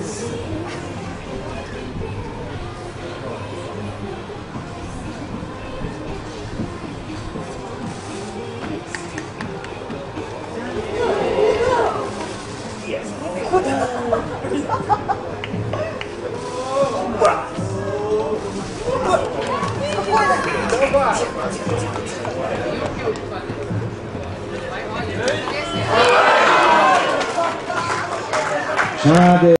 です。なで。